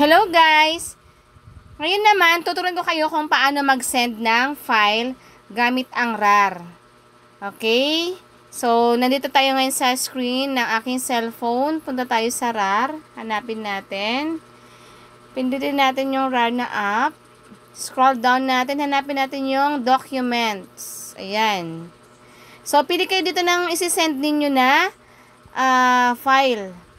Hello guys! Ngayon naman, tuturuan ko kayo kung paano mag-send ng file gamit ang RAR. Okay? So, nandito tayo ngayon sa screen ng aking cellphone. Punta tayo sa RAR. Hanapin natin. Pindutin natin yung RAR na app. Scroll down natin. Hanapin natin yung documents. Ayan. So, pili kayo dito ng isi-send ninyo na uh, file.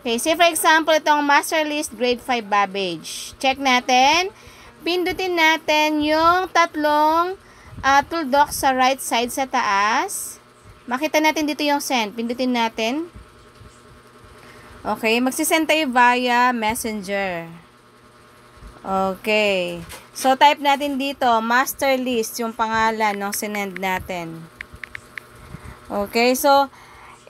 Okay, say for example, itong master list grade 5 babbage. Check natin. Pindutin natin yung tatlong uh, tool dock sa right side sa taas. Makita natin dito yung send. Pindutin natin. Okay, magsisend tayo via messenger. Okay. So, type natin dito, master list, yung pangalan ng sinend natin. Okay, so,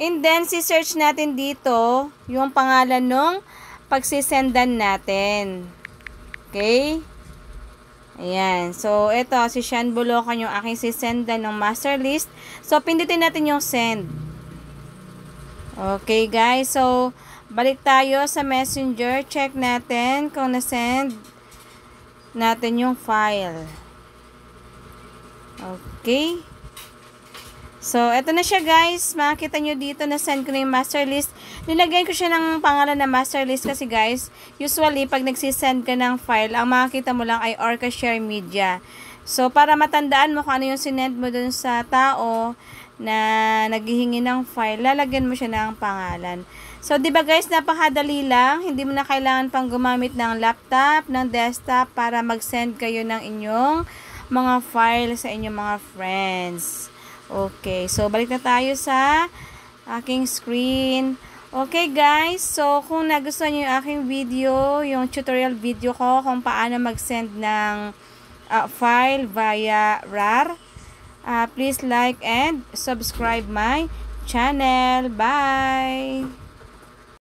And then, si-search natin dito yung pangalan nung pagsisendan natin. Okay? Ayan. So, ito, si Sean Bulokan yung aking sisendan ng master list. So, pindutin natin yung send. Okay, guys. So, balik tayo sa messenger. Check natin kung na-send natin yung file. Okay. So, eto na siya guys. Makikita nyo dito na send ko na yung master list. Nilagyan ko siya ng pangalan na master list kasi guys, usually pag nagsisend ka ng file, ang makikita mo lang ay Orca Share Media. So, para matandaan mo kung ano yung sinend mo dun sa tao na naghihingi ng file, lalagyan mo siya ng pangalan. So, di ba guys, napakadali lang. Hindi mo na kailangan pang gumamit ng laptop, ng desktop para mag-send kayo ng inyong mga file sa inyong mga friends. Okay, so balik na tayo sa aking screen. Okay guys, so kung nagustuhan nyo yung aking video, yung tutorial video ko kung paano mag-send ng uh, file via RAR, uh, please like and subscribe my channel. Bye!